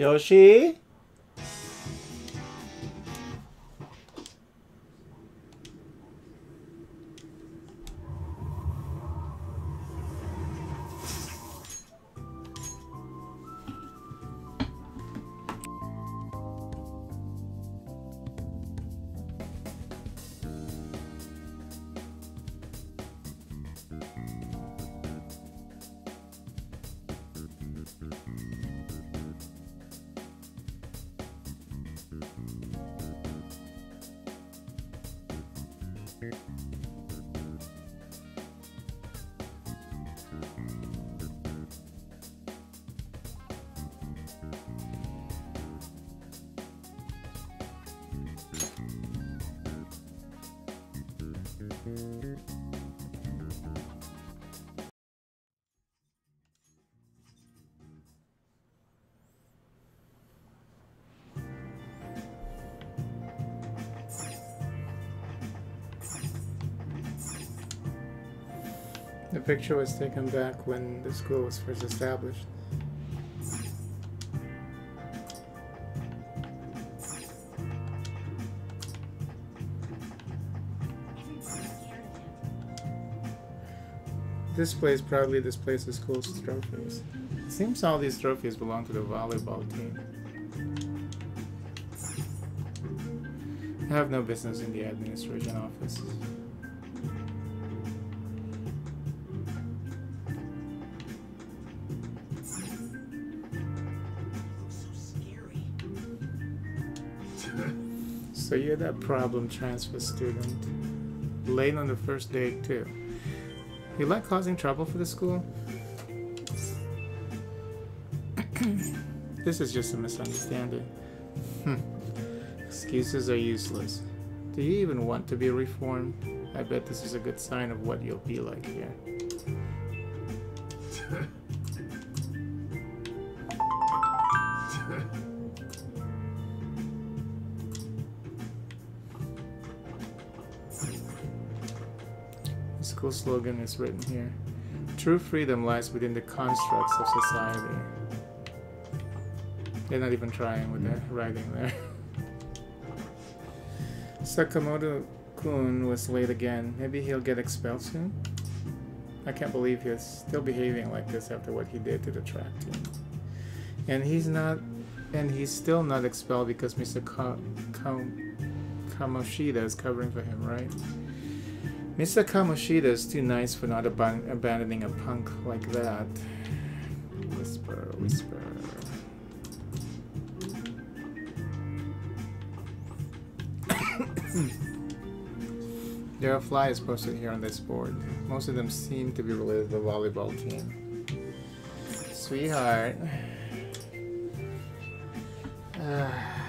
여시 The picture was taken back when the school was first established. This place probably displays the school's trophies. It seems all these trophies belong to the volleyball team. I have no business in the administration office. So you're that problem transfer student. Late on the first day too. You like causing trouble for the school? this is just a misunderstanding. Hmm. Excuses are useless. Do you even want to be reformed? I bet this is a good sign of what you'll be like here. Slogan is written here. True freedom lies within the constructs of society. They're not even trying with the hmm. writing there. Sakamoto Kun was late again. Maybe he'll get expelled soon? I can't believe he's still behaving like this after what he did to the track team. And he's not, and he's still not expelled because Mr. Ka Ka Kamoshida is covering for him, right? Mr. Kamoshida is too nice for not aban abandoning a punk like that. Whisper, whisper. there are flyers posted here on this board. Most of them seem to be related to the volleyball team. Sweetheart. Ah.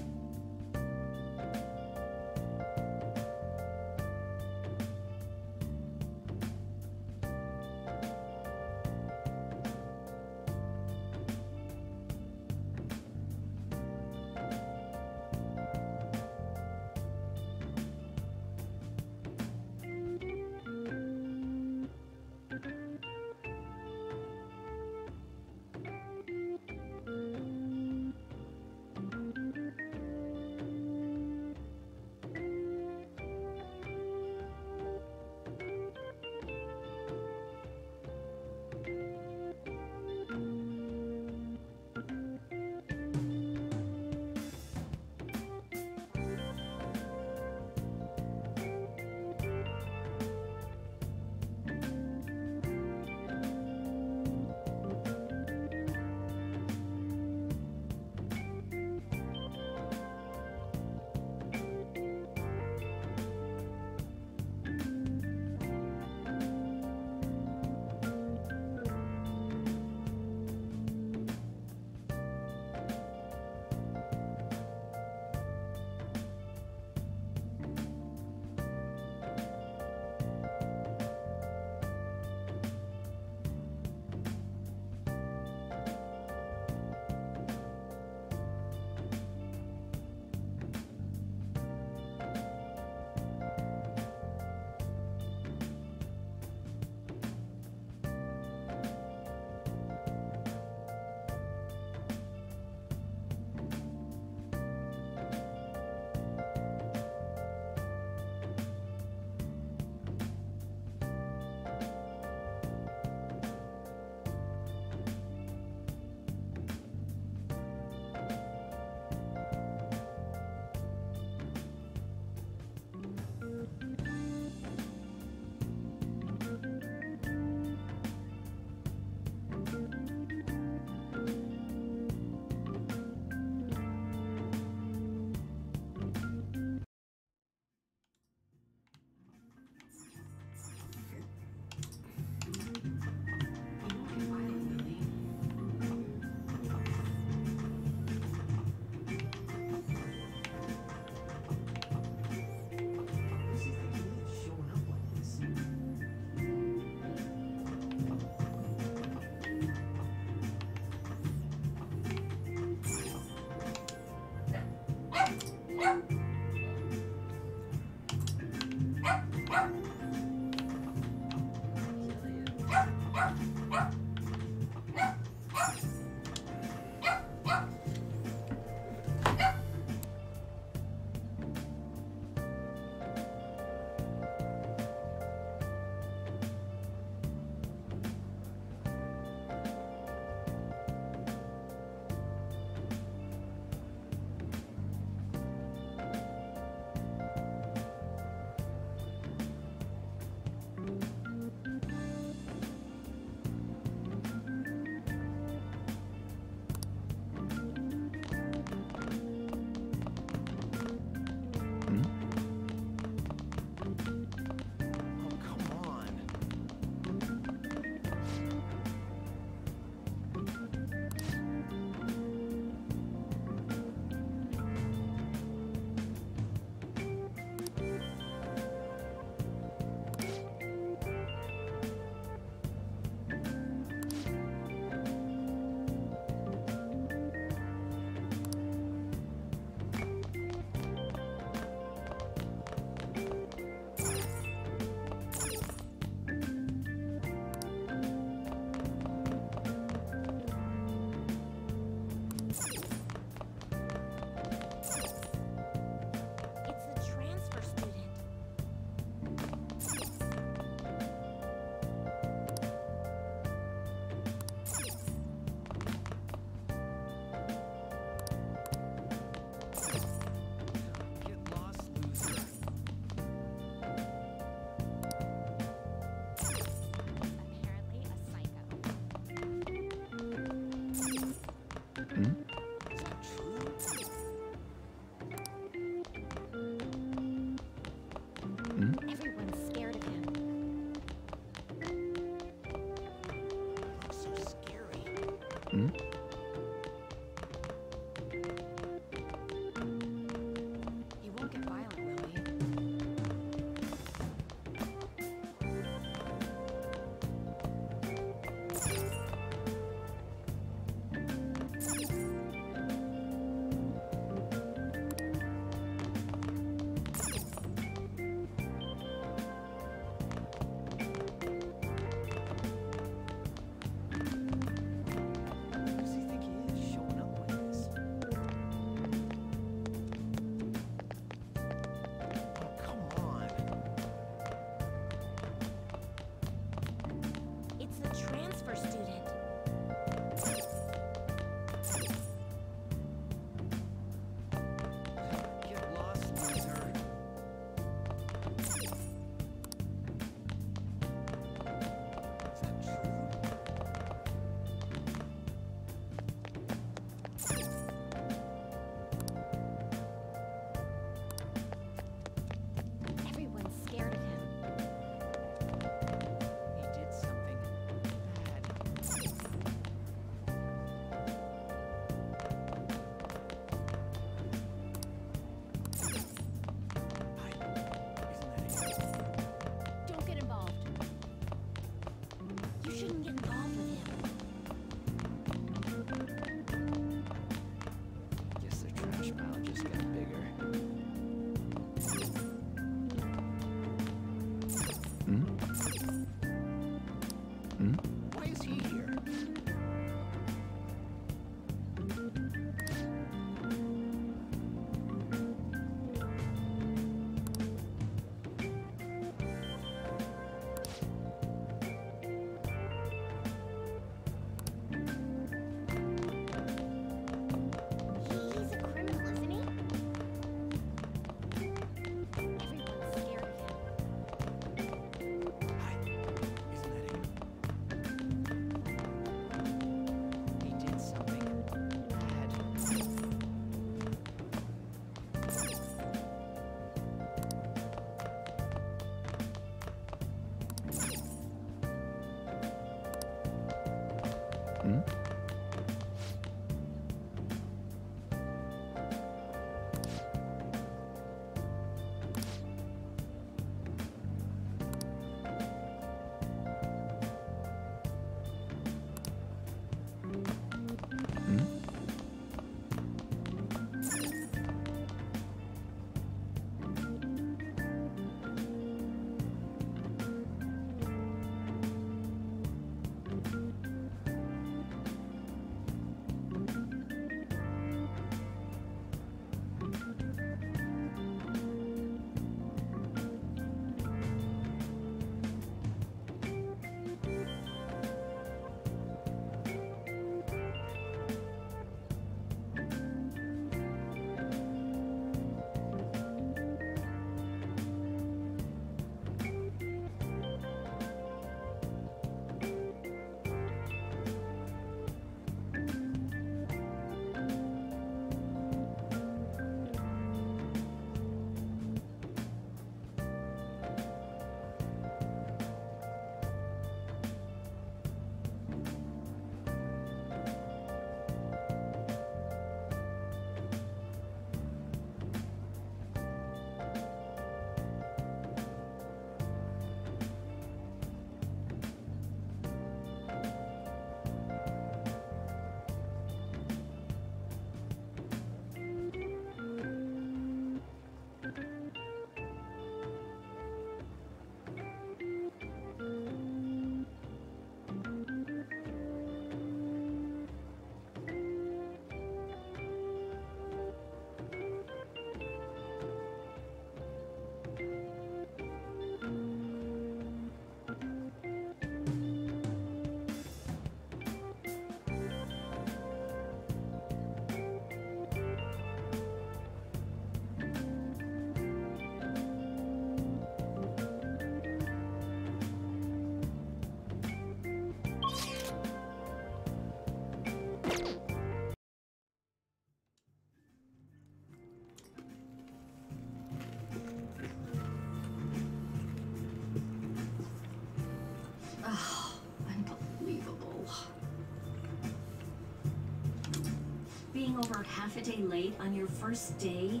Half a day late on your first day?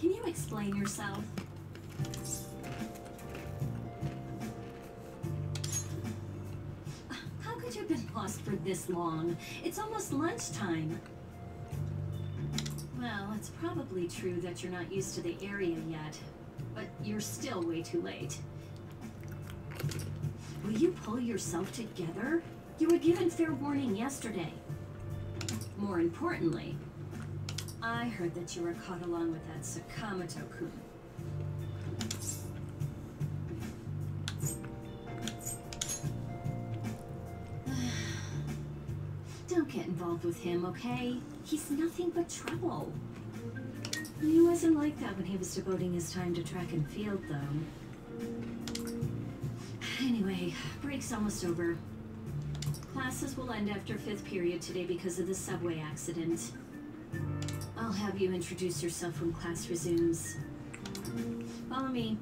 Can you explain yourself? How could you have been lost for this long? It's almost lunchtime. Well, it's probably true that you're not used to the area yet, but you're still way too late. Will you pull yourself together? You were given fair warning yesterday. More importantly, I heard that you were caught along with that Sakamoto-kun. Don't get involved with him, okay? He's nothing but trouble. He wasn't like that when he was devoting his time to track and field, though. Anyway, break's almost over. Classes will end after fifth period today because of the subway accident. I'll have you introduce yourself when class resumes. Follow me.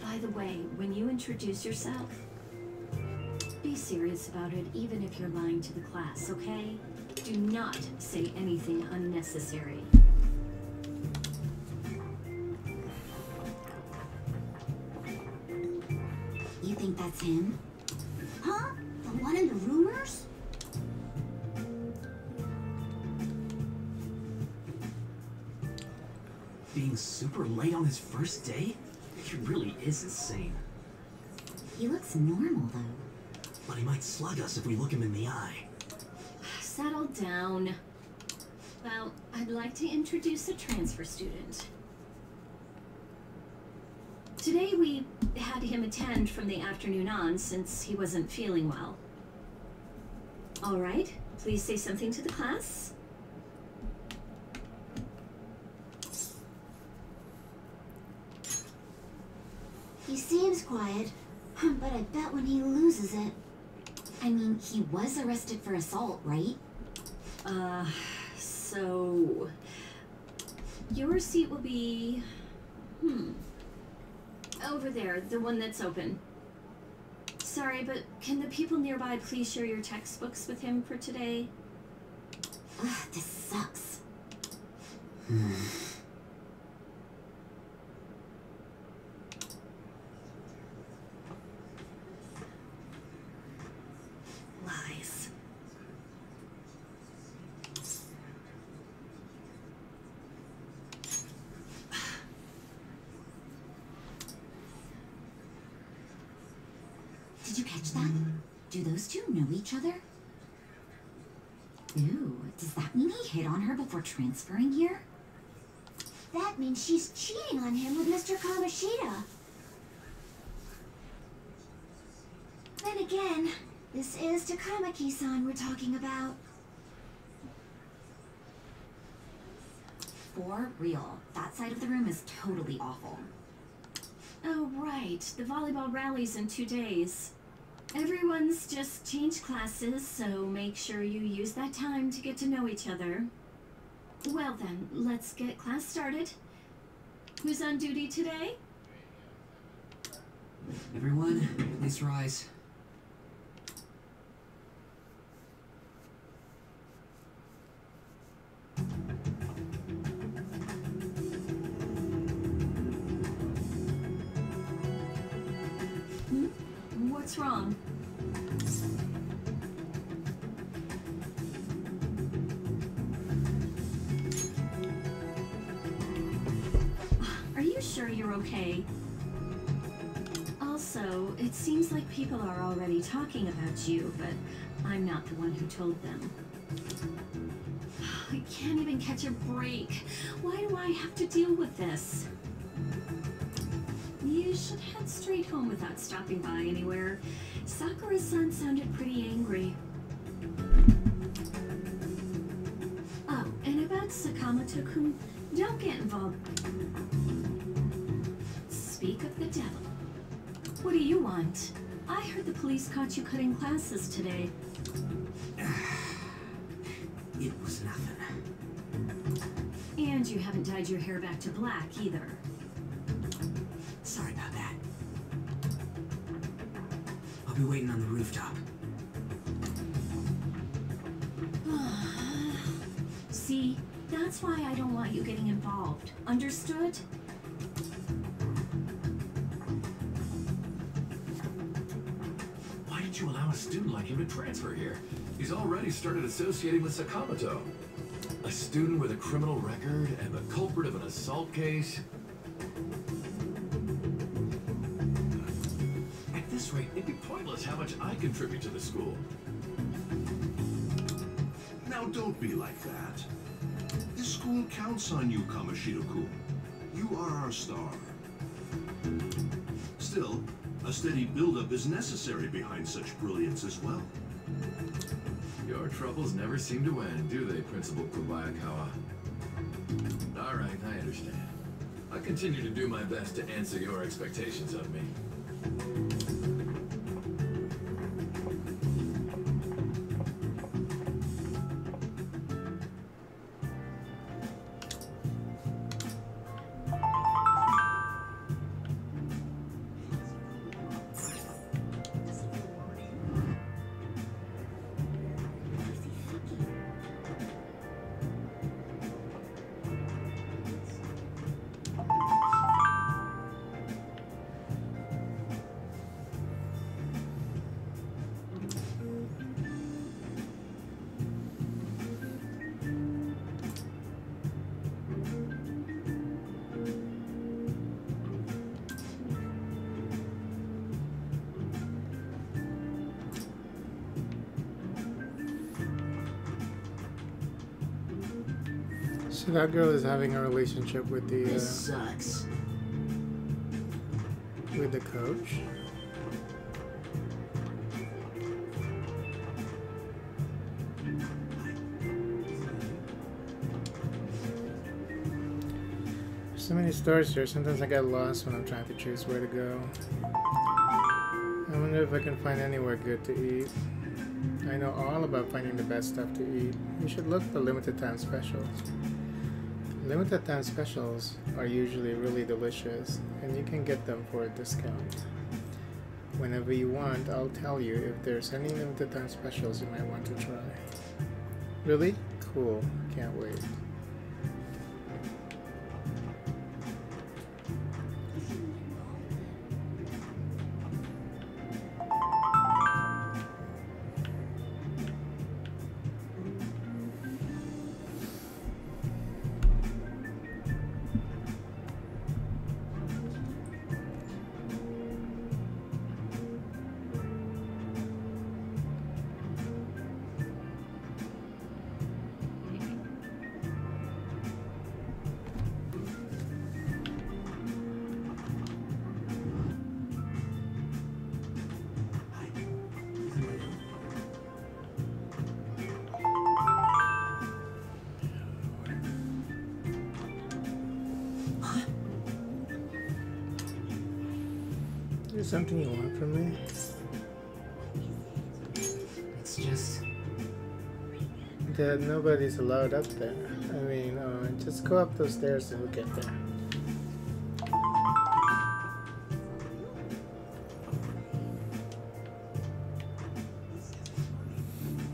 By the way, when you introduce yourself, be serious about it even if you're lying to the class, okay? Do not say anything unnecessary. That's him? Huh? The one in the rumors? Being super late on his first day? He really is insane. He looks normal though. But he might slug us if we look him in the eye. Settle down. Well, I'd like to introduce a transfer student. Today we had him attend from the afternoon on since he wasn't feeling well. All right, please say something to the class. He seems quiet, but I bet when he loses it. I mean, he was arrested for assault, right? Uh, so your seat will be hmm over there, the one that's open. Sorry, but can the people nearby please share your textbooks with him for today? Ugh, this sucks. Hmm. Lies. Did you catch that? Do those two know each other? Ooh, does that mean he hit on her before transferring here? That means she's cheating on him with Mr. Kamoshida. Then again, this is Takamaki-san we're talking about. For real, that side of the room is totally awful. Oh, right. The volleyball rally's in two days. Everyone's just changed classes, so make sure you use that time to get to know each other. Well then, let's get class started. Who's on duty today? Everyone, please rise. People are already talking about you, but I'm not the one who told them. I can't even catch a break. Why do I have to deal with this? You should head straight home without stopping by anywhere. Sakura-san sounded pretty angry. Oh, and about Sakamoto-kun, don't get involved. Speak of the devil. What do you want? I heard the police caught you cutting classes today. It was nothing. And you haven't dyed your hair back to black either. Sorry about that. I'll be waiting on the rooftop. See, that's why I don't want you getting involved. Understood? Student like him to transfer here? He's already started associating with Sakamoto. A student with a criminal record and the culprit of an assault case. At this rate, it'd be pointless how much I contribute to the school. Now don't be like that. This school counts on you, Kamoshida-kun. You are our star. A steady buildup is necessary behind such brilliance as well. Your troubles never seem to end, do they, Principal Kobayakawa? All right, I understand. I continue to do my best to answer your expectations of me. That girl is having a relationship with the This uh, sucks. with the coach. There's so many stores here. Sometimes I get lost when I'm trying to choose where to go. I wonder if I can find anywhere good to eat. I know all about finding the best stuff to eat. You should look for limited time specials. Limited time specials are usually really delicious, and you can get them for a discount. Whenever you want, I'll tell you if there's any limited time specials you might want to try. Really? Cool. Can't wait. Nobody's allowed up there. I mean, uh, just go up those stairs and we'll get there.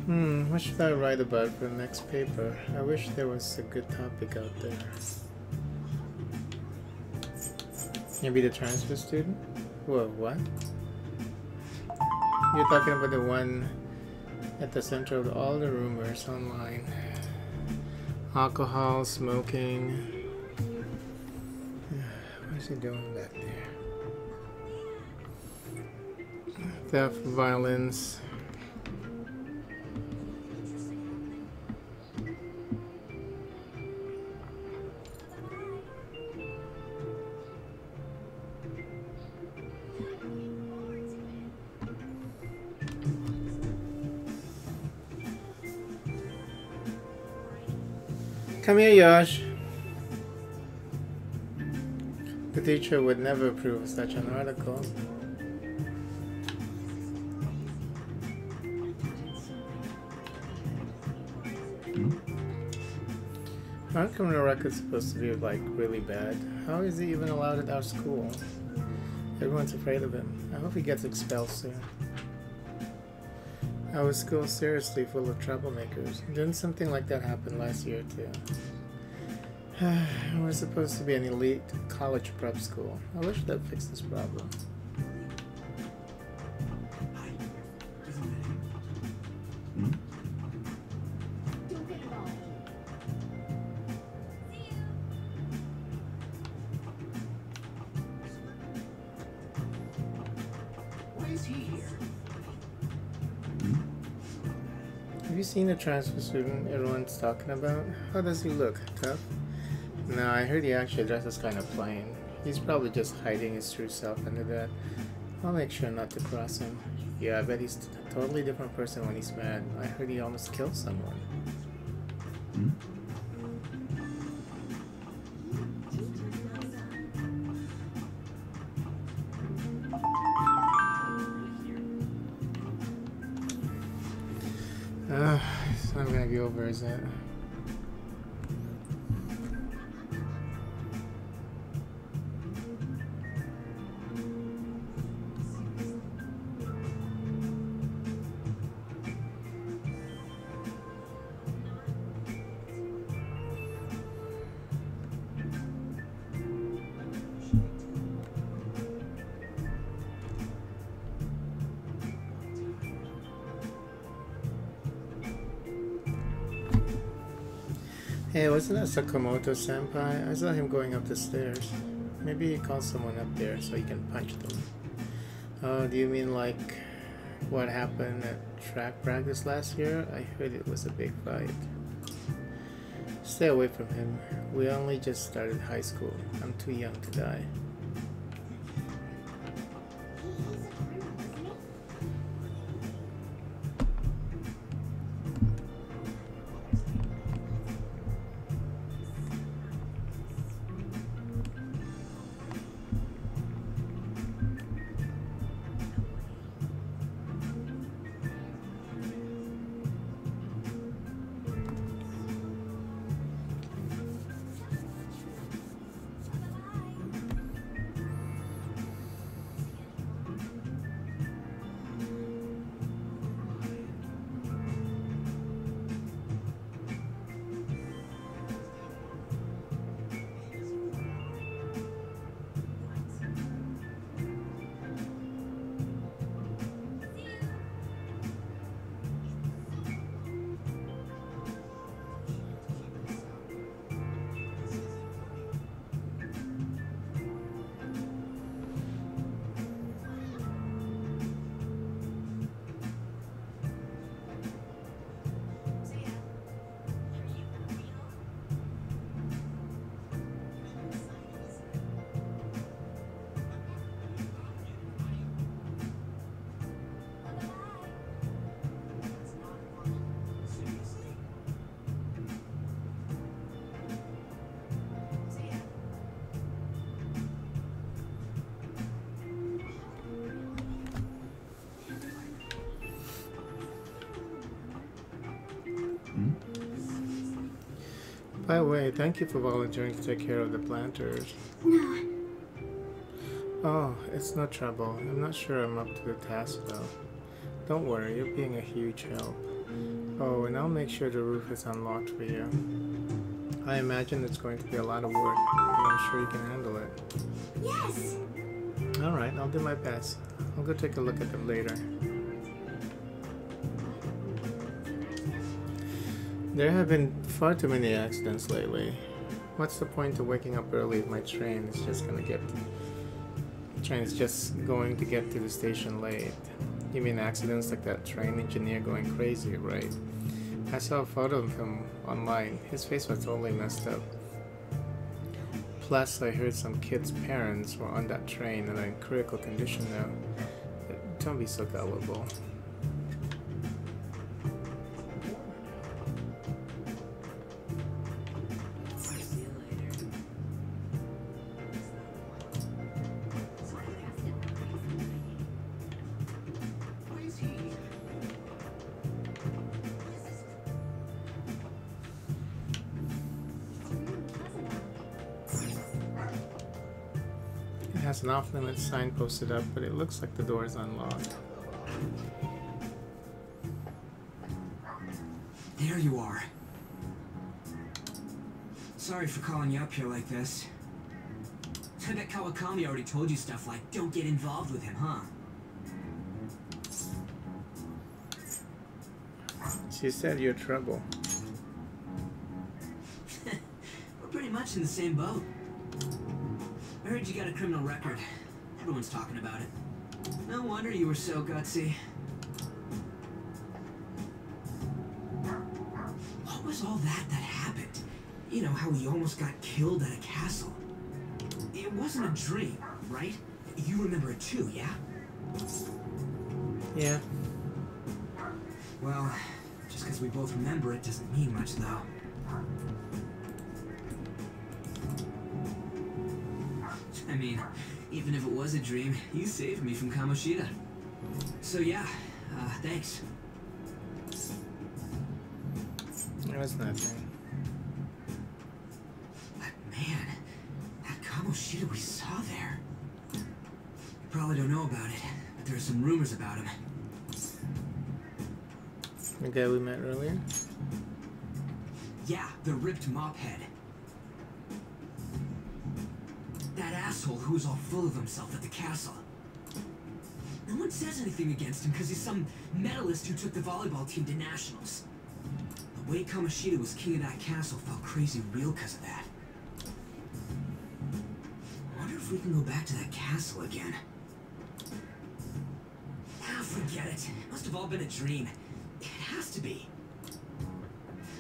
Hmm, what should I write about for the next paper? I wish there was a good topic out there. Maybe the transfer student? Whoa, what? You're talking about the one at the center of all the rumors online. Alcohol, smoking. What is he doing back there? Theft, violence. Come here, Yash. The teacher would never approve of such an article. How come the record's supposed to be like really bad? How is he even allowed at our school? Everyone's afraid of him. I hope he gets expelled soon. Our school's seriously full of troublemakers. Didn't something like that happen last year too? We're supposed to be an elite college prep school. I wish that fixed this problem. Transfer student everyone's talking about? How does he look? Tough? No, I heard he actually dresses kind of plain. He's probably just hiding his true self under that. I'll make sure not to cross him. Yeah, I bet he's a totally different person when he's mad. I heard he almost killed someone. Hmm? Hey, wasn't that Sakamoto senpai? I saw him going up the stairs. Maybe he called someone up there so he can punch them. Oh, do you mean like what happened at track practice last year? I heard it was a big fight. Stay away from him. We only just started high school. I'm too young to die. By the way, thank you for volunteering to take care of the planters. No, Oh, it's no trouble. I'm not sure I'm up to the task though. Don't worry, you're being a huge help. Oh, and I'll make sure the roof is unlocked for you. I imagine it's going to be a lot of work, but I'm sure you can handle it. yes! Alright, I'll do my best. I'll go take a look at them later. There have been far too many accidents lately. What's the point of waking up early if my train is just gonna get train is just going to get to the station late? You mean accidents like that train engineer going crazy, right? I saw a photo of him online. His face was totally messed up. Plus, I heard some kids' parents were on that train and are in critical condition now. Don't be so gullible. Sign posted up, but it looks like the door is unlocked. There you are. Sorry for calling you up here like this. I bet Kawakami already told you stuff like, don't get involved with him, huh? She said you're trouble. We're pretty much in the same boat. I heard you got a criminal record. Everyone's talking about it. No wonder you were so gutsy. What was all that that happened? You know, how he almost got killed at a castle. It wasn't a dream, right? You remember it too, yeah? Yeah. Well, just because we both remember it doesn't mean much, though. I mean, even if it was a dream, you saved me from Kamoshida. So yeah, uh, thanks. It was nothing. But man, that Kamoshida we saw there. You probably don't know about it, but there are some rumors about him. The guy we met earlier? Yeah, the ripped mop head. Asshole who was all full of himself at the castle. No one says anything against him because he's some medalist who took the volleyball team to nationals. The way Kamoshida was king of that castle felt crazy real because of that. I wonder if we can go back to that castle again. Ah, forget it. It must have all been a dream. It has to be.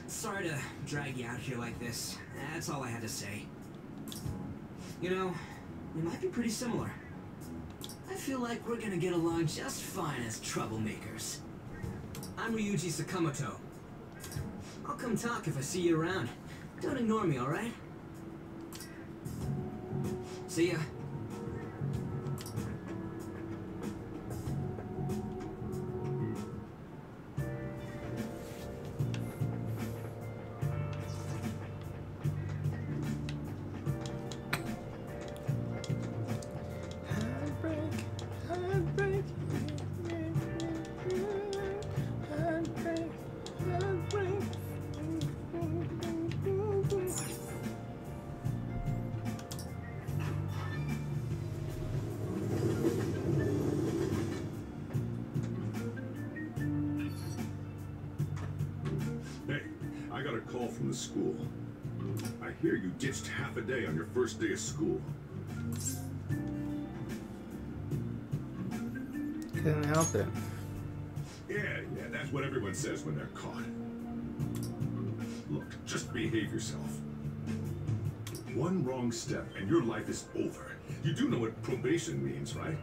Sorry to drag you out here like this. That's all I had to say. You know, we might be pretty similar. I feel like we're gonna get along just fine as troublemakers. I'm Ryuji Sakamoto. I'll come talk if I see you around. Don't ignore me, alright? See ya. Ditched half a day on your first day of school. Couldn't help it. Yeah, yeah, that's what everyone says when they're caught. Look, just behave yourself. One wrong step and your life is over. You do know what probation means, right?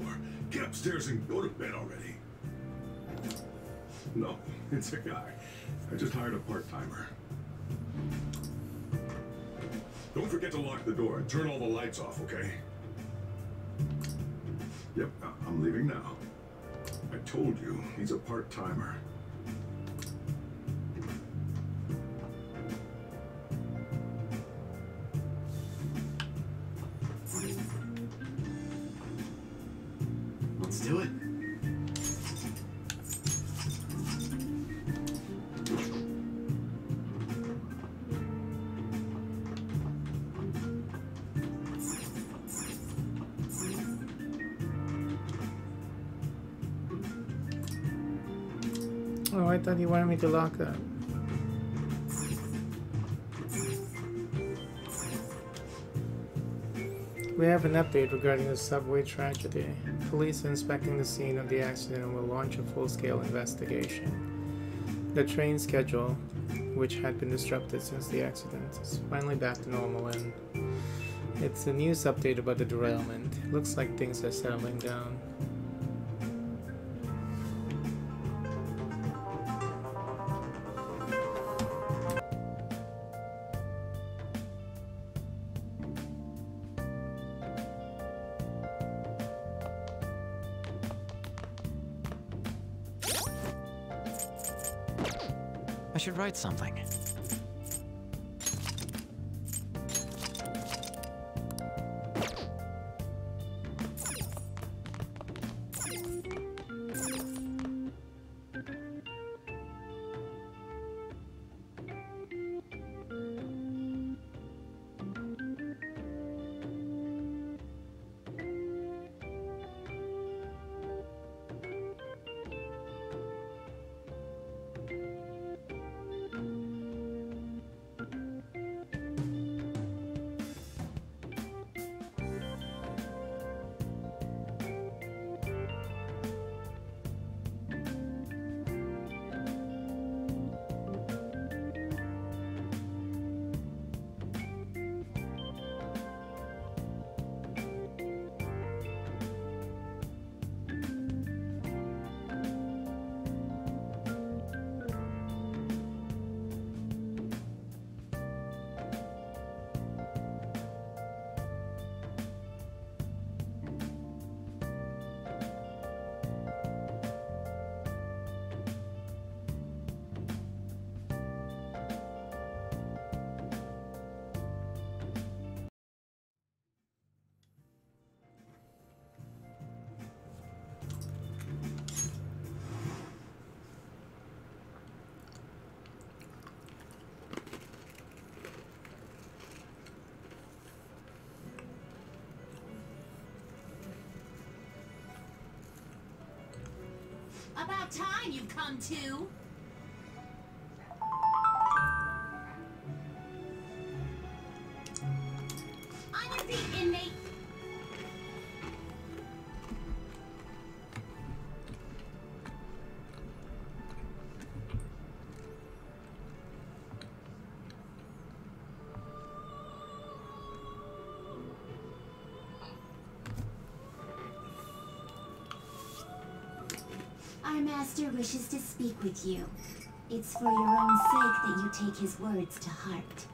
For? Get upstairs and go to bed already. No, it's a guy. I just hired a part-timer. Don't forget to lock the door and turn all the lights off, okay? Yep, I'm leaving now. I told you, he's a part-timer. Lock up. We have an update regarding the subway tragedy. Police are inspecting the scene of the accident and will launch a full-scale investigation. The train schedule, which had been disrupted since the accident, is finally back to normal and it's a news update about the derailment. Looks like things are settling down. Something. About time you come to. Master wishes to speak with you. It's for your own sake that you take his words to heart.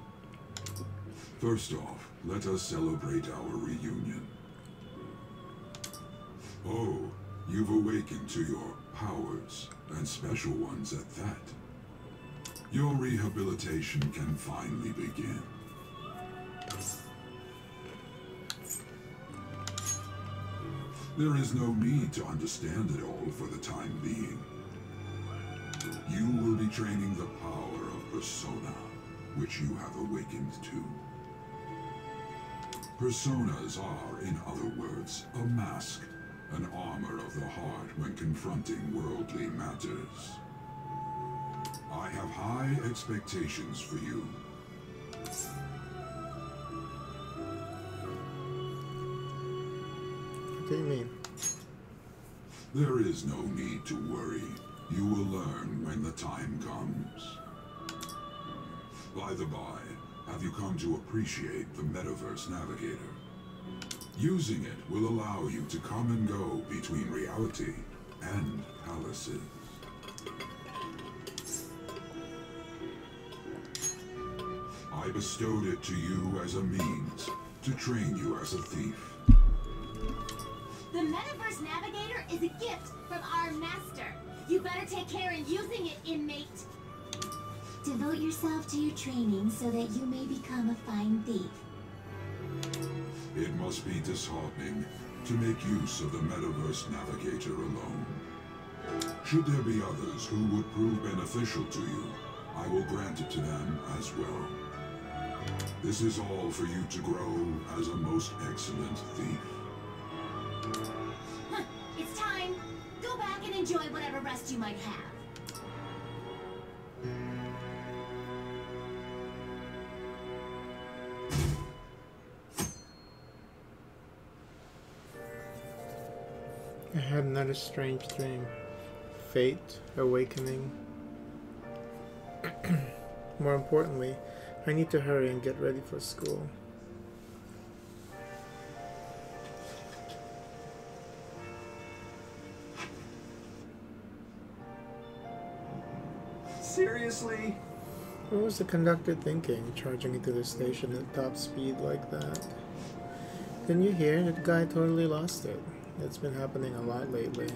First off, let us celebrate our reunion. Oh, you've awakened to your powers, and special ones at that. Your rehabilitation can finally begin. There is no need to understand it all for the time being. You will be training the power of persona, which you have awakened to. Personas are, in other words, a mask, an armor of the heart when confronting worldly matters. I have high expectations for you. What do you mean? There is no need to worry. You will learn when the time comes. By the by, have you come to appreciate the Metaverse Navigator? Using it will allow you to come and go between reality and palaces. I bestowed it to you as a means to train you as a thief. The Metaverse Navigator is a gift from our master. You better take care in using it, inmate. Devote yourself to your training so that you may become a fine thief. It must be disheartening to make use of the Metaverse Navigator alone. Should there be others who would prove beneficial to you, I will grant it to them as well. This is all for you to grow as a most excellent thief. You might have. I had another strange dream. Fate, awakening. More importantly, I need to hurry and get ready for school. Seriously? What was the conductor thinking, charging into the station at top speed like that? Didn't you hear? That guy totally lost it. It's been happening a lot lately.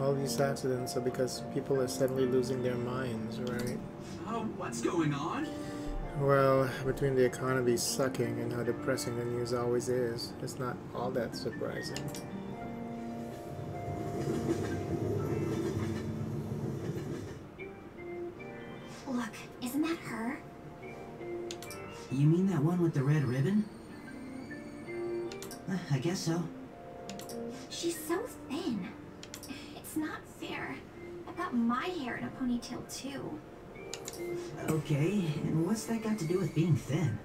All these accidents are because people are suddenly losing their minds, right? Oh, what's going on? Well, between the economy sucking and how depressing the news always is, it's not all that surprising. Guess so. She's so thin. It's not fair. I've got my hair in a ponytail too. Okay, and what's that got to do with being thin?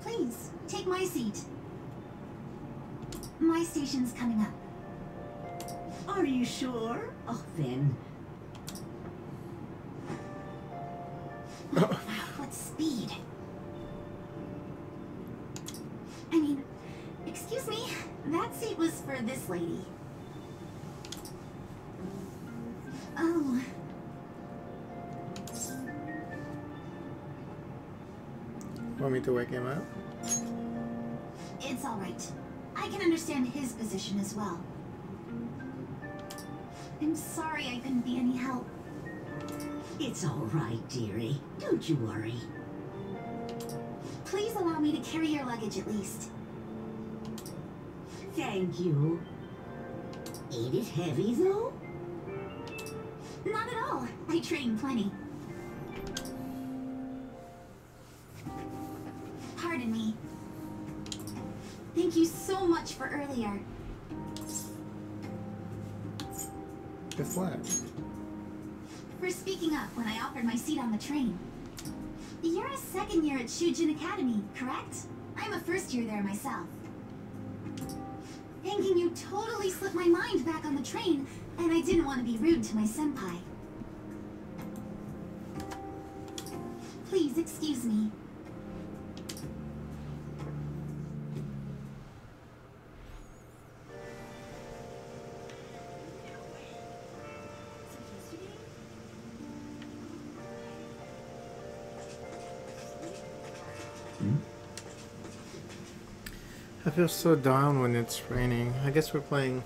Please, take my seat. My station's coming up. Are you sure? Oh, then. Seat was for this lady. Oh, Want me to wake him up? it's alright. I can understand his position as well. I'm sorry I couldn't be any help. It's all right, dearie. Don't you worry. Please allow me to carry your luggage at least. Thank you. Ain't it heavy, though? Not at all. I train plenty. Pardon me. Thank you so much for earlier. If what? For speaking up when I offered my seat on the train. You're a second year at Shujin Academy, correct? I'm a first year there myself. Thinking you totally slipped my mind back on the train, and I didn't want to be rude to my senpai. Please excuse me. Feel so down when it's raining. I guess we're playing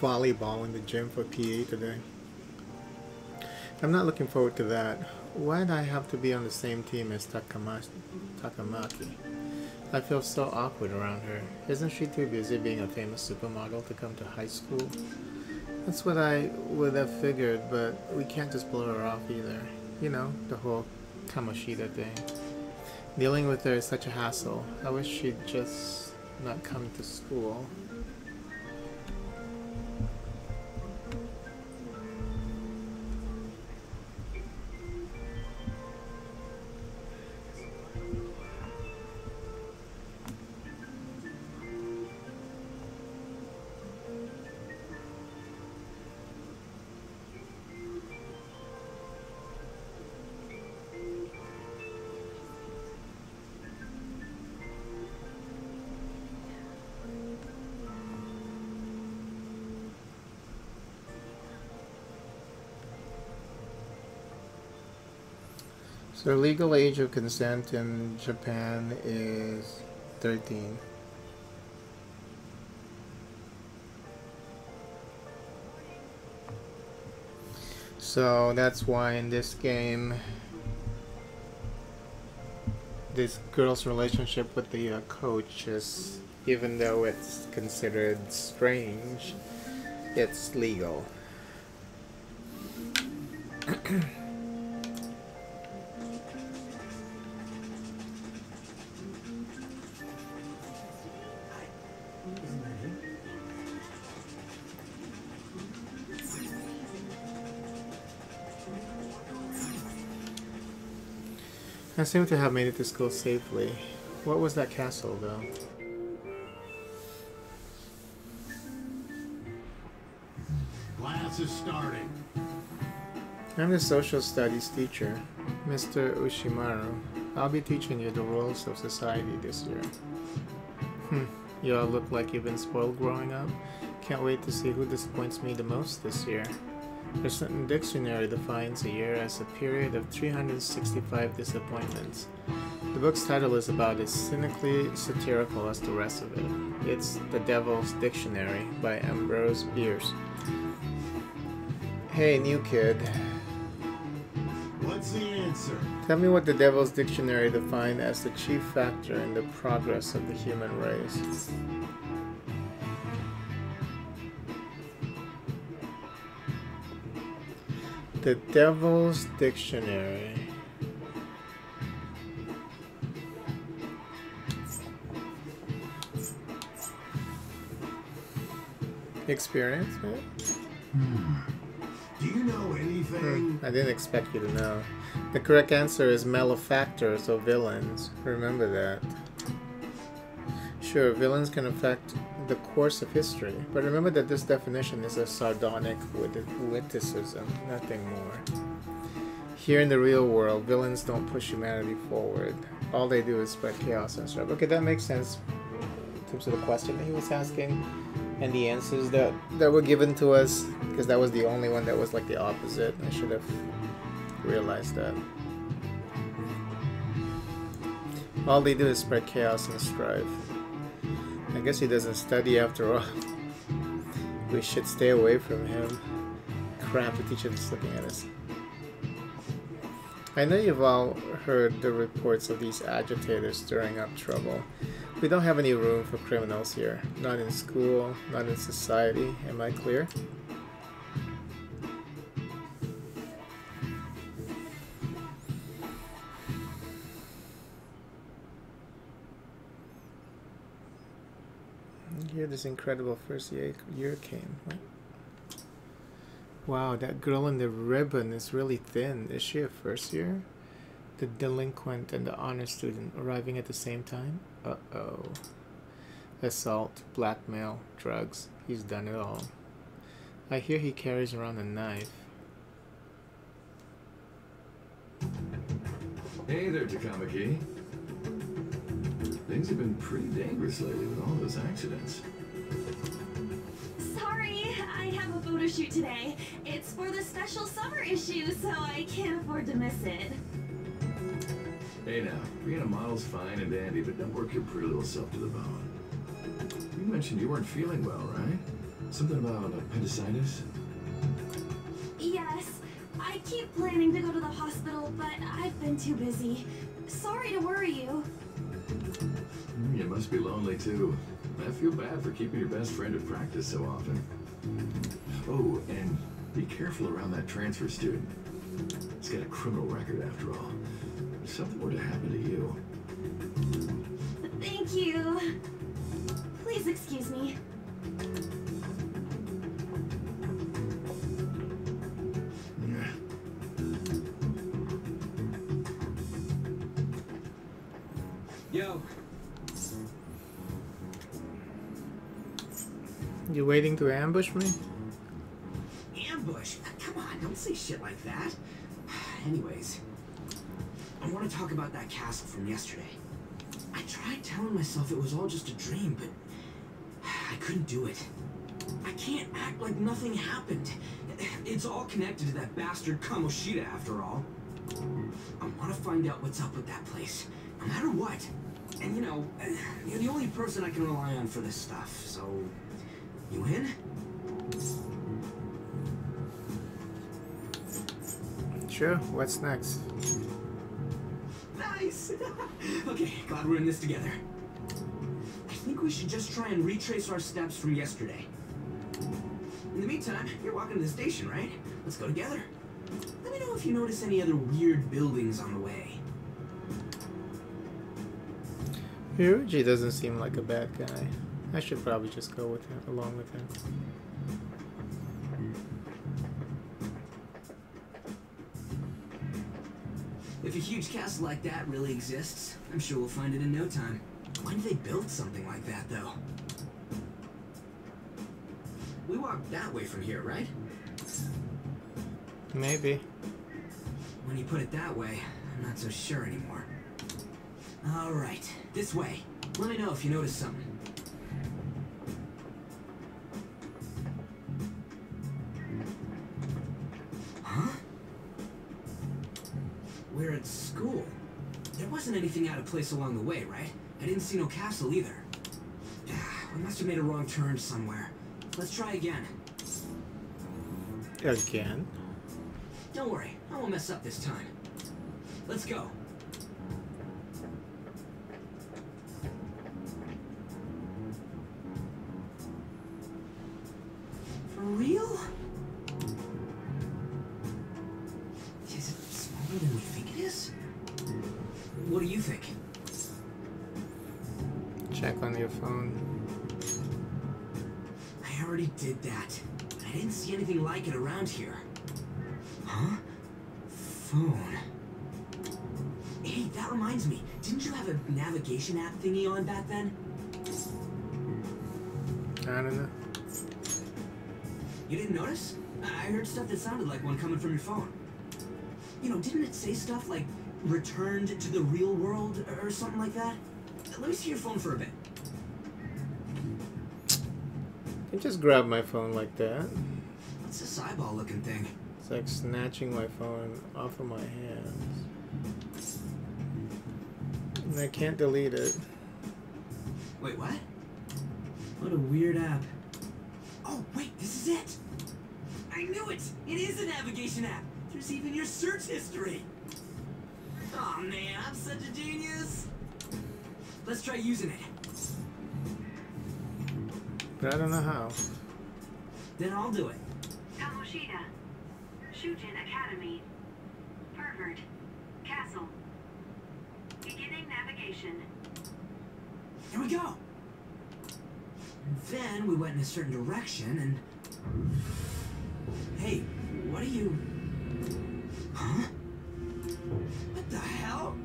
volleyball in the gym for PE today. I'm not looking forward to that. Why'd I have to be on the same team as Takama- Takamaki? I feel so awkward around her. Isn't she too busy being a famous supermodel to come to high school? That's what I would have figured, but we can't just blow her off either. You know, the whole Kamoshida thing. Dealing with her is such a hassle. I wish she'd just not come to school. So legal age of consent in Japan is 13. So that's why in this game this girl's relationship with the uh, coach is even though it's considered strange it's legal. I seem to have made it to school safely. What was that castle, though? Class is starting. I'm the social studies teacher, Mr. Ushimaru. I'll be teaching you the rules of society this year. Hmm, you all look like you've been spoiled growing up. Can't wait to see who disappoints me the most this year. The Sutton Dictionary defines a year as a period of 365 disappointments. The book's title is about as cynically satirical as the rest of it. It's The Devil's Dictionary by Ambrose Bierce. Hey, new kid. What's the answer? Tell me what the Devil's Dictionary defined as the chief factor in the progress of the human race. The Devil's Dictionary. Experience, right? Hmm. Do you know anything? Hmm, I didn't expect you to know. The correct answer is malefactors or villains. Remember that. Sure, villains can affect the course of history, but remember that this definition is a sardonic wit- witticism, nothing more. Here in the real world, villains don't push humanity forward. All they do is spread chaos and stuff. Okay, that makes sense in terms of the question that he was asking and the answers that, that were given to us, because that was the only one that was like the opposite. I should have realized that. All they do is spread chaos and strife. I guess he doesn't study after all. We should stay away from him. Crap, the teacher is looking at us. I know you've all heard the reports of these agitators stirring up trouble. We don't have any room for criminals here. Not in school, not in society. Am I clear? Here, this incredible first year, year came. Wow, that girl in the ribbon is really thin. Is she a first year? The delinquent and the honor student arriving at the same time? Uh oh. Assault, blackmail, drugs. He's done it all. I hear he carries around a knife. Hey there, Takamaki. Things have been pretty dangerous lately with all those accidents. Sorry, I have a photo shoot today. It's for the special summer issue, so I can't afford to miss it. Hey now, being a model's fine and dandy, but don't work your pretty little self to the bone. You mentioned you weren't feeling well, right? Something about uh, appendicitis? Yes, I keep planning to go to the hospital, but I've been too busy. Sorry to worry you. You must be lonely too. I feel bad for keeping your best friend at practice so often. Oh, and be careful around that transfer student. He's got a criminal record after all. If something were to happen to you, Thank you. Please excuse me. You waiting to ambush me? ambush? Uh, come on, don't say shit like that. Anyways, I want to talk about that castle from yesterday. I tried telling myself it was all just a dream, but I couldn't do it. I can't act like nothing happened. It's all connected to that bastard Kamoshida, after all. I want to find out what's up with that place, no matter what. And you know, you're the only person I can rely on for this stuff, so... You in? Sure, what's next? Nice! okay, glad we're in this together. I think we should just try and retrace our steps from yesterday. In the meantime, you're walking to the station, right? Let's go together. Let me know if you notice any other weird buildings on the way. Ryuji doesn't seem like a bad guy. I should probably just go with him, along with him. If a huge castle like that really exists, I'm sure we'll find it in no time. When did they build something like that, though? We walked that way from here, right? Maybe. When you put it that way, I'm not so sure anymore. Alright, this way. Let me know if you notice something. Wasn't anything out of place along the way, right? I didn't see no castle either. Ah, we must have made a wrong turn somewhere. Let's try again. Again? Don't worry, I won't mess up this time. Let's go. Navigation app thingy on back then? I don't know. You didn't notice? I heard stuff that sounded like one coming from your phone. You know, didn't it say stuff like returned to the real world or something like that? Let me see your phone for a bit. You just grab my phone like that. What's this eyeball looking thing? It's like snatching my phone off of my hands. And I can't delete it. Wait, what? What a weird app. Oh, wait, this is it! I knew it! It is a navigation app! There's even your search history! Oh man, I'm such a genius! Let's try using it. But I don't know how. Then I'll do it. Kamoshida. Shujin Academy. Pervert. Castle. Navigation. Here we go! Then we went in a certain direction and... Hey, what are you... Huh? What the hell?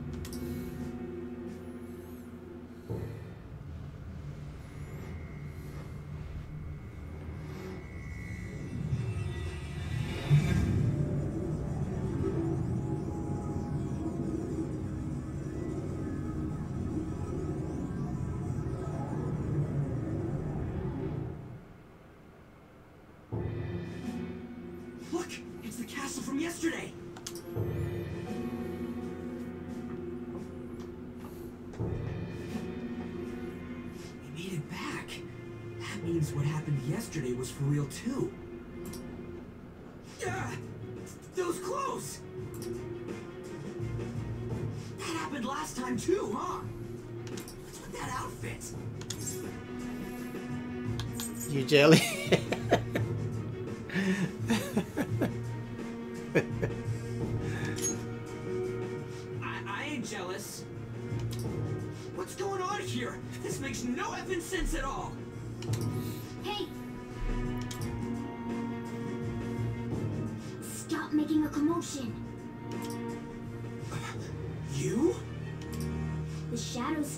Too. Yeah! Those clothes! That happened last time too, huh? What's with that outfit? You jelly?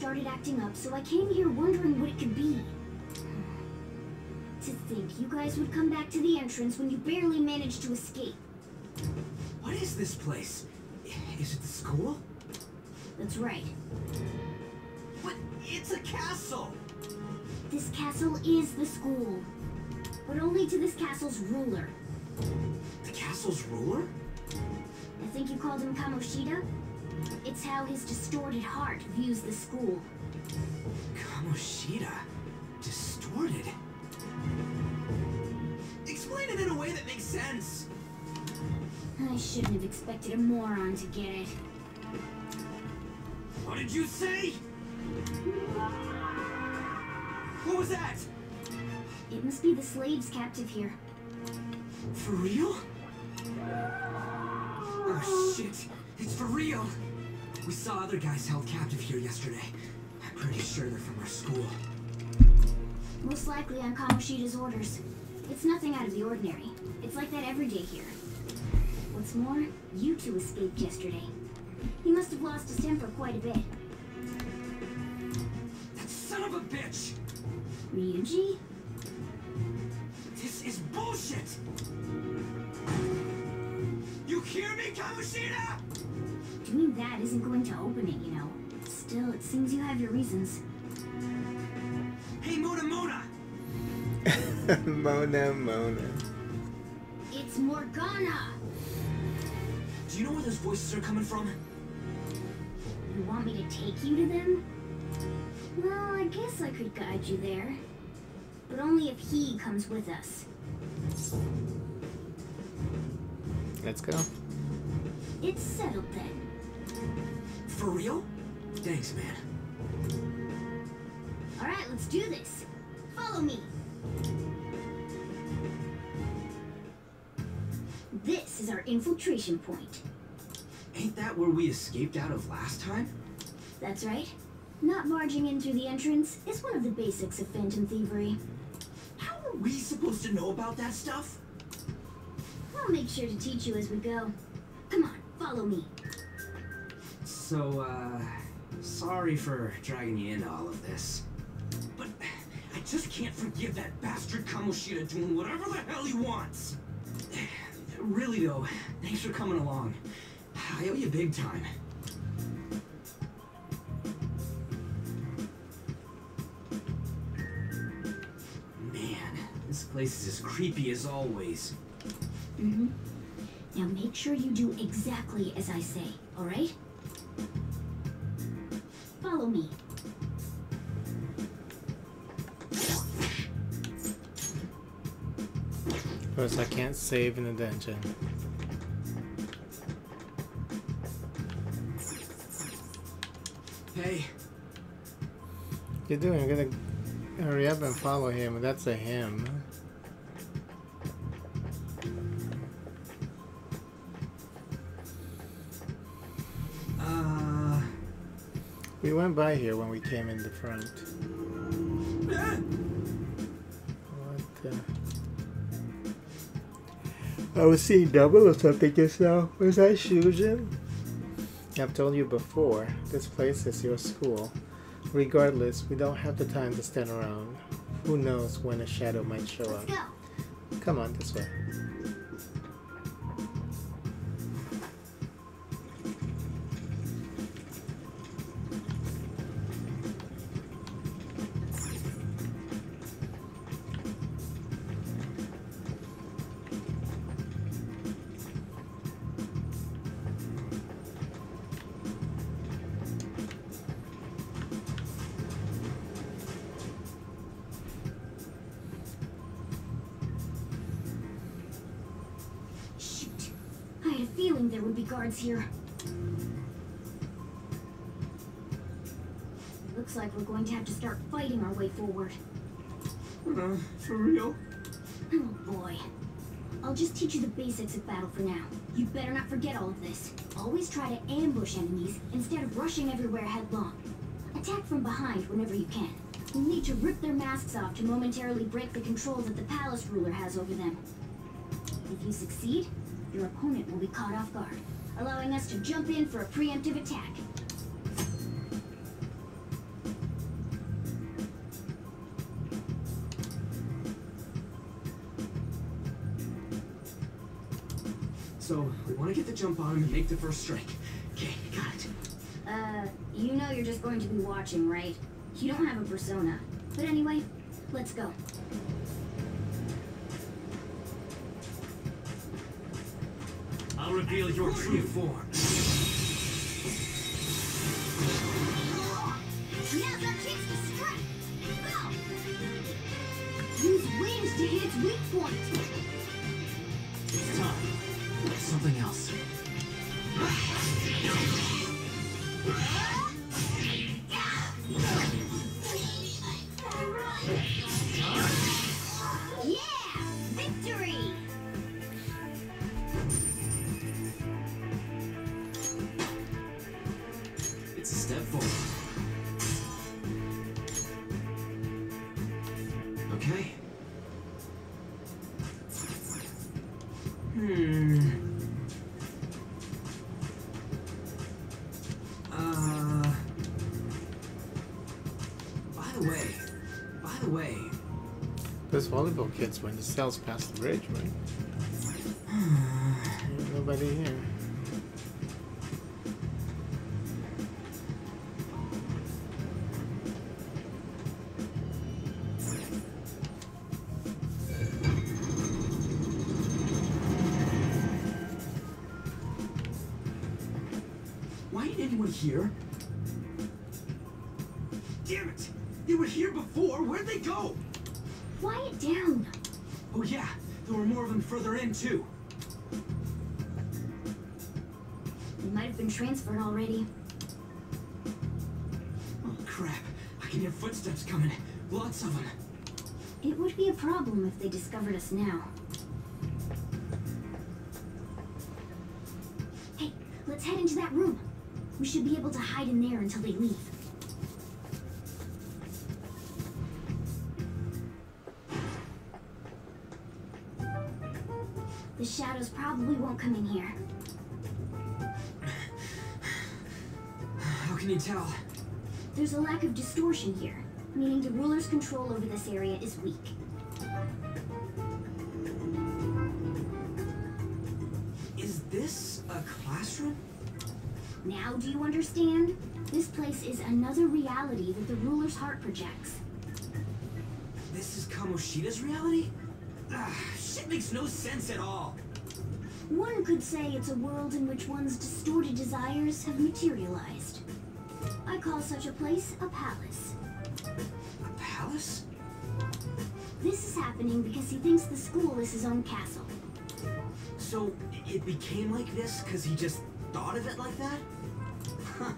started acting up, so I came here wondering what it could be. To think you guys would come back to the entrance when you barely managed to escape. What is this place? Is it the school? That's right. But it's a castle! This castle is the school. But only to this castle's ruler. The castle's ruler? I think you called him Kamoshida? It's how his distorted heart views the school. Kamoshida? Distorted? Explain it in a way that makes sense. I shouldn't have expected a moron to get it. What did you say? What was that? It must be the slaves captive here. For real? Oh shit, it's for real. We saw other guys held captive here yesterday. I'm pretty sure they're from our school. Most likely on Kamoshida's orders. It's nothing out of the ordinary. It's like that every day here. What's more, you two escaped yesterday. He must have lost his temper quite a bit. That son of a bitch! Ryuji? This is bullshit! You hear me, Kamoshida? Doing that isn't going to open it, you know. Still, it seems you have your reasons. Hey, Mona Mona! Mona Mona. It's Morgana! Do you know where those voices are coming from? You want me to take you to them? Well, I guess I could guide you there. But only if he comes with us. Let's go. It's settled then. For real? Thanks, man. Alright, let's do this. Follow me. This is our infiltration point. Ain't that where we escaped out of last time? That's right. Not barging in through the entrance is one of the basics of phantom thievery. How are we supposed to know about that stuff? I'll make sure to teach you as we go. Come on, follow me. So, uh, sorry for dragging you into all of this. But I just can't forgive that bastard Kamoshida doing whatever the hell he wants. Really though, thanks for coming along. I owe you big time. Man, this place is as creepy as always. Mm-hmm. Now make sure you do exactly as I say, alright? Follow me. First, I can't save in the dungeon. Hey, You're doing? You're gonna hurry up and follow him. That's a him. We went by here when we came in the front. What the? I was seeing double or something just now. Was that Shujin? I've told you before, this place is your school. Regardless, we don't have the time to stand around. Who knows when a shadow might show up. Let's go. Come on, this way. I'll just teach you the basics of battle for now. You better not forget all of this. Always try to ambush enemies instead of rushing everywhere headlong. Attack from behind whenever you can. You'll need to rip their masks off to momentarily break the control that the palace ruler has over them. If you succeed, your opponent will be caught off guard, allowing us to jump in for a preemptive attack. Want to get the jump on him and make the first strike. Okay, got it. Uh, you know you're just going to be watching, right? You don't have a persona. But anyway, let's go. I'll reveal your true form. Now's our chance to strike! Go! Use wings to hit its weak point! Else. Those volleyball kids were in the cells past the bridge, right? Here, meaning the ruler's control over this area is weak. Is this a classroom? Now do you understand? This place is another reality that the ruler's heart projects. This is Kamoshida's reality? Ah, shit makes no sense at all. One could say it's a world in which one's distorted desires have materialized. Call such a place a palace. A palace? This is happening because he thinks the school is his own castle. So it became like this because he just thought of it like that?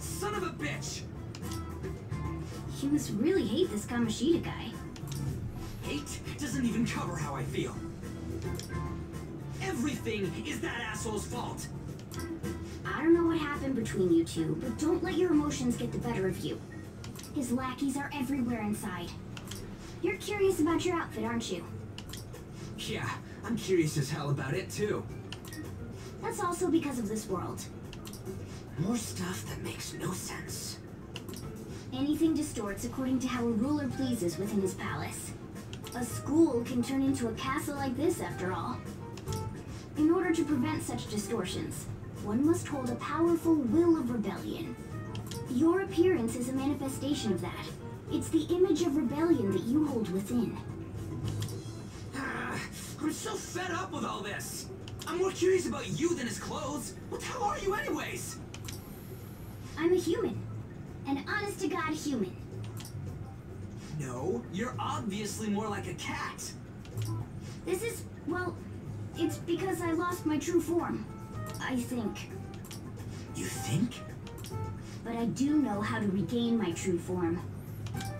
Son of a bitch! You must really hate this Kamoshida guy. Hate doesn't even cover how I feel. Everything is that asshole's fault. I don't know what happened between you two, but don't let your emotions get the better of you. His lackeys are everywhere inside. You're curious about your outfit, aren't you? Yeah, I'm curious as hell about it too. That's also because of this world. More stuff that makes no sense. Anything distorts according to how a ruler pleases within his palace. A school can turn into a castle like this, after all. In order to prevent such distortions, one must hold a powerful will of rebellion. Your appearance is a manifestation of that. It's the image of rebellion that you hold within. Ah, I'm so fed up with all this. I'm more curious about you than his clothes. What the hell are you anyways? I'm a human. An honest-to-God human. No, you're obviously more like a cat. This is, well, it's because I lost my true form. I think. You think? But I do know how to regain my true form.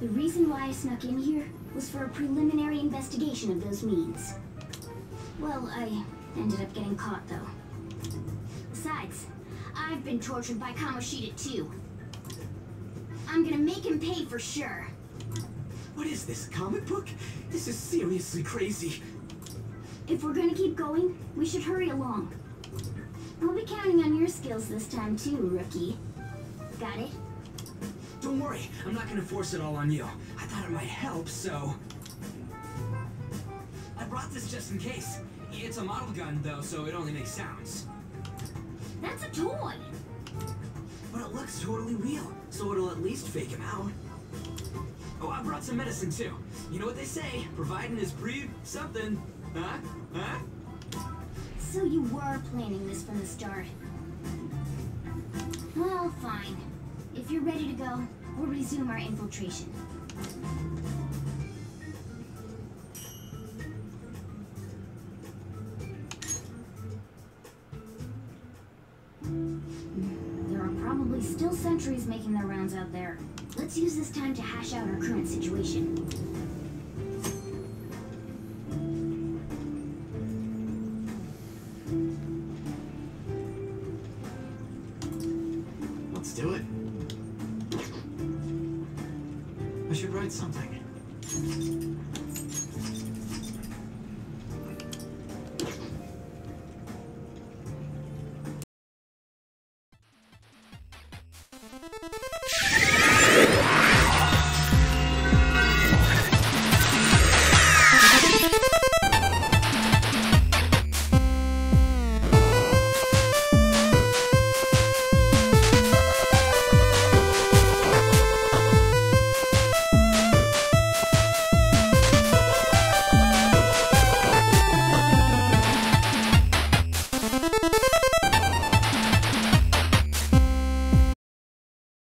The reason why I snuck in here was for a preliminary investigation of those means. Well, I ended up getting caught, though. Besides, I've been tortured by Kamoshida, too. I'm gonna make him pay for sure. What is this, comic book? This is seriously crazy. If we're gonna keep going, we should hurry along. I'll be counting on your skills this time, too, rookie. Got it? Don't worry, I'm not gonna force it all on you. I thought it might help, so... I brought this just in case. It's a model gun, though, so it only makes sounds. That's a toy! But it looks totally real, so it'll at least fake him out. Oh, I brought some medicine, too. You know what they say, providing is pre... something. Huh? Huh? So you were planning this from the start. Well, fine. If you're ready to go, we'll resume our infiltration. There are probably still sentries making their rounds out there. Let's use this time to hash out our current situation.